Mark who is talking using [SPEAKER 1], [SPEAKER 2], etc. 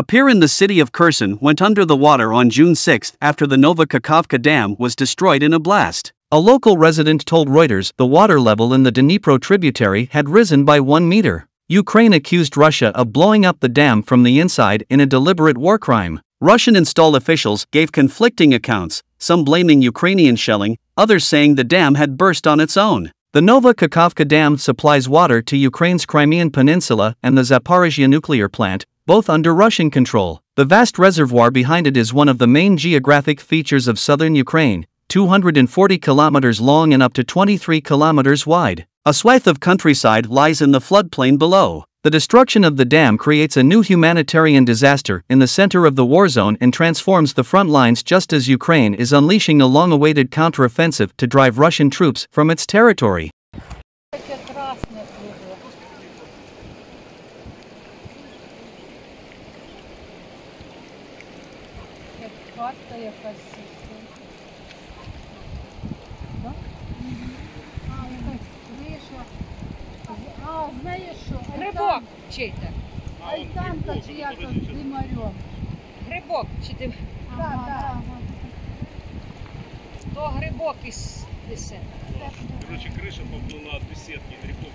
[SPEAKER 1] A pier in the city of Kherson went under the water on June 6 after the Novokakhovka Dam was destroyed in a blast. A local resident told Reuters the water level in the Dnipro tributary had risen by one meter. Ukraine accused Russia of blowing up the dam from the inside in a deliberate war crime. Russian installed officials gave conflicting accounts, some blaming Ukrainian shelling, others saying the dam had burst on its own. The Nova Kakhovka Dam supplies water to Ukraine's Crimean Peninsula and the Zaporizhia nuclear plant, both under Russian control. The vast reservoir behind it is one of the main geographic features of southern Ukraine, 240 kilometers long and up to 23 kilometers wide. A swath of countryside lies in the floodplain below. The destruction of the dam creates a new humanitarian disaster in the center of the war zone and transforms the front lines just as Ukraine is unleashing a long awaited counteroffensive to drive Russian troops from its territory.
[SPEAKER 2] Хатка якась. Да? А, якась криша. А, знаєш що?
[SPEAKER 3] Грибок чий-то.
[SPEAKER 2] Альтанка чи якось з димарем.
[SPEAKER 3] Грибок чи ти
[SPEAKER 2] Так, так.
[SPEAKER 3] то грибок із, із,
[SPEAKER 4] Короче, крыша поплыла от беседки
[SPEAKER 3] беседки.